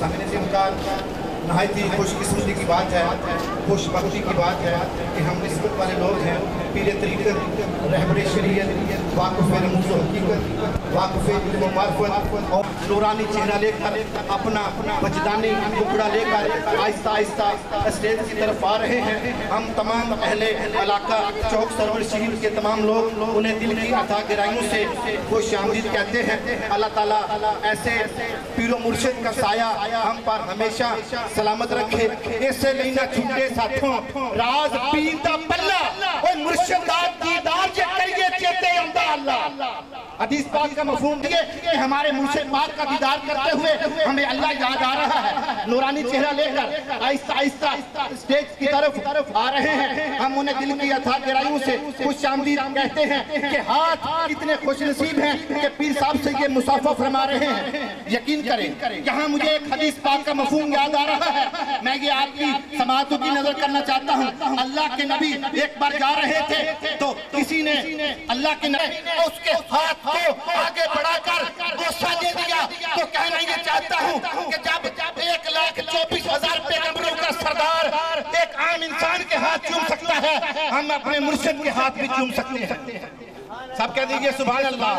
सामने से उनका नहायत ही खुशकिस्मती की बात है, खुशबख्ती की बात है कि हम नस्बत वाले लोग हैं, पीले तरीके वाकफे हकीकत मार्फत और नूरानी चेहरा लेकर अपना बचदानी टुकड़ा लेकर आहिस्ता आहिस्ता स्टेज की तरफ़ आ रहे हैं। हम तमाम अहले इलाका, चौक शहीद के तमाम लोग उन्हें दिल की अथा से कहते हैं। अल्लाह ताला ऐसे पीरो का साया हम पर हमेशा सलामत रखे। नहीं ना साथों राज पीता पल्ला और दीदार के करिए चेते हदीस पाक का मफहूम दिए कि हमारे मुँह से पाक का दीदार करते हुए हमें अल्लाह याद आ रहा है। नूरानी चेहरा लेकर आहिस्ता आहिस्ता स्टेज की तरफ़ आ रहे हैं। हम उन्हें दिल की यथा गहराइयों से खुश आमदीद कहते हैं कि हाथ कितने खुश नसीब हैं कि पीर साहब से ये मुसाफा फरमा रहे हैं। यकीन करें, यहाँ मुझे एक हदीस पाक का मफहूम याद आ रहा है। मैं ये आपकी समातों की नज़र करना चाहता हूँ। अल्लाह के नबी एक बार जा रहे थे तो किसी ने अल्लाह के नबी उसके हाथ को आगे बढ़ाकर गुस्सा दे दिया। तो कहना ये चाहता हूँ कि जब एक लाख चौबीस हज़ार पैगम्बरों का सरदार एक आम इंसान के हाथ चूम सकता है, हम अपने मुर्शिद के हाथ भी चूम सकते हैं। सब कह दीजिए सुबह अल्लाह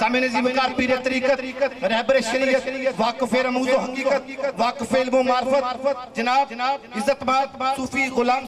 सामने जिम्मेदार पीर तरीकत, रहबर शरीयत, वाकफ रमूज हकीकत, वाकफ इल्म मार्फत। जनाब, इज़्ज़त सूफी गुलाम